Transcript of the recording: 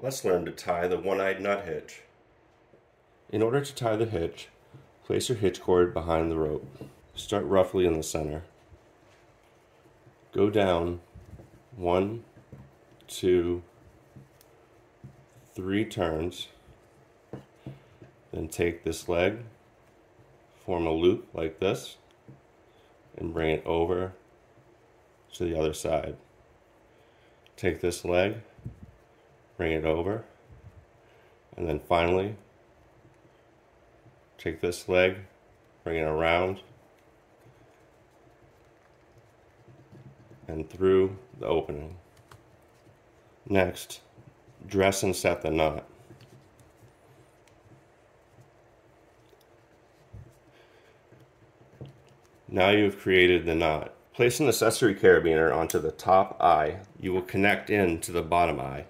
Let's learn to tie the one-eyed Knut hitch. In order to tie the hitch, place your hitch cord behind the rope. Start roughly in the center. Go down one, two, three turns. Then take this leg, form a loop like this, and bring it over to the other side. Take this leg, bring it over, and then finally take this leg, bring it around and through the opening. Next, dress and set the knot. Now you've created the knot. Place an accessory carabiner onto the top eye. You will connect in to the bottom eye.